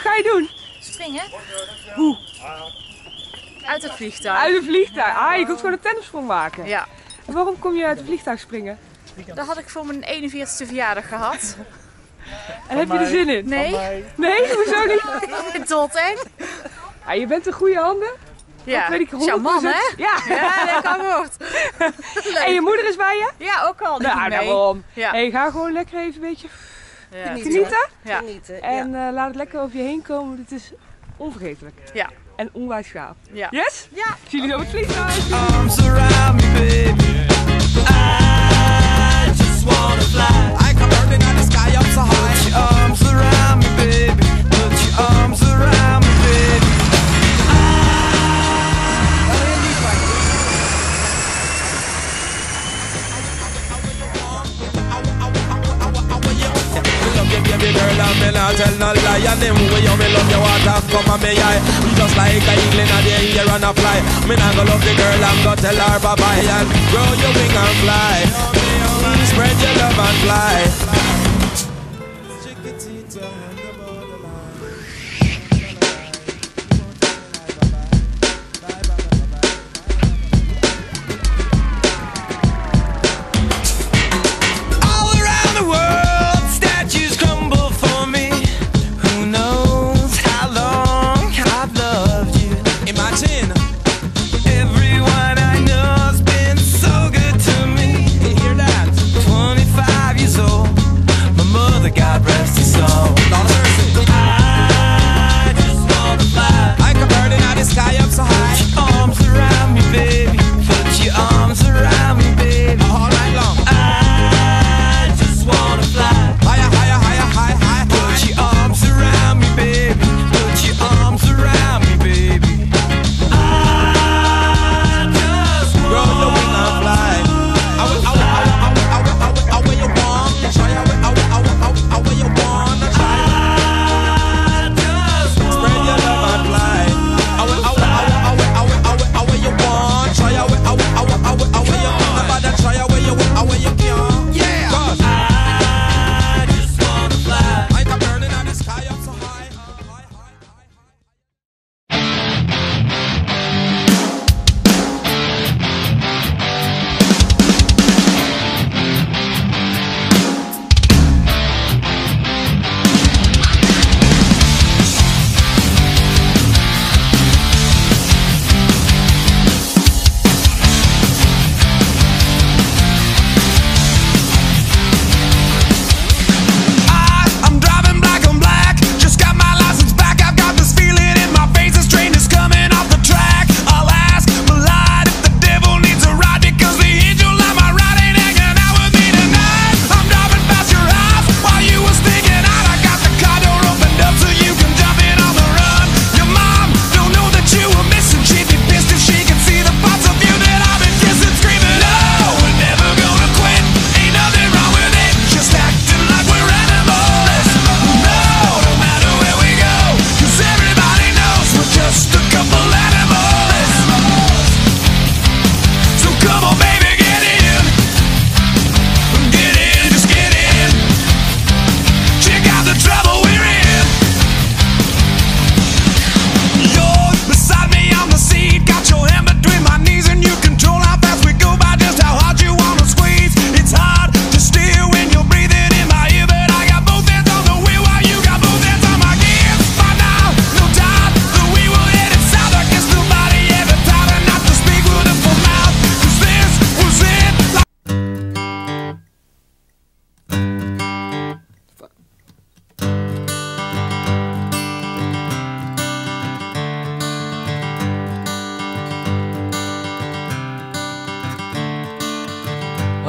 ga je doen? Springen? Hoe? Uit het vliegtuig. Uit een vliegtuig. Ah, je kunt gewoon een tennissprong maken. Ja. En waarom kom je uit een vliegtuig springen? Dat had ik voor mijn 41ste verjaardag gehad. En heb je er zin in? Nee? Nee, hoezo niet? Dolteng? Ja, je bent in goede handen. Ja. Dat weet ik 100%. Charmant, hè? Ja. Ja, woord. En je moeder is bij je? Ja, ook al. Nou, daarom. Ja. Hey, ga gewoon lekker even een beetje. Genieten. Ja. Genieten. En eh, laat het lekker over je heen komen. want Het is onvergetelijk. Ja. En onwijs gaaf. Ja. Yes? Ja. Zie jullie zo op het vliegtuig. arms around me, baby. I just wanna fly. And them way you love you, water come on me eye. Just like a eagle in the air and a fly. Me not go love the girl, I'm go tell her bye bye and grow your wing and fly. Spread your love and fly.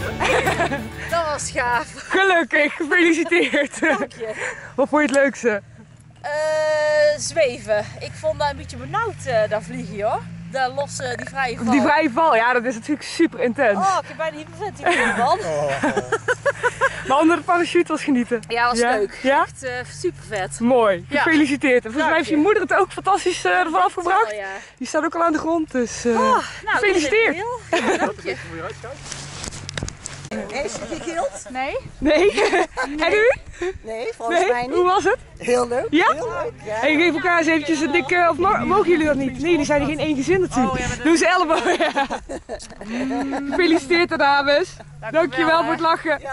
Dat was gaaf. Gelukkig, gefeliciteerd. Dank je. Wat vond je het leukste? Eh, zweven. Ik vond dat een beetje benauwd, eh dat vliegen hoor. Dat losse, die vrije val. Die vrije val, ja, dat is natuurlijk super intens. Oh, ik heb bijna hyperventilatie van. Maar onder de parachute was genieten. Ja, was Ja? leuk. Ja? Echt eh, super vet. Mooi, Ja. gefeliciteerd. En volgens mij heeft je moeder het ook fantastisch eh, ervan afgebracht. Oh, ja. Die staat ook al aan de grond, dus eh, Nou, gefeliciteerd. Dank je. Is je gegild? Nee? Nee? En u? Nee, volgens Nee? mij Hoe niet. was het? Heel leuk. Ja? Heel leuk. Ja. En geef elkaar eens eventjes een dikke... Of mo- mogen jullie dat niet? Nee, jullie zijn geen één gezin natuurlijk. Oh, ja, Doe ze elleboog. Ja. Gefeliciteerd dames. Dankjewel hè. voor het lachen.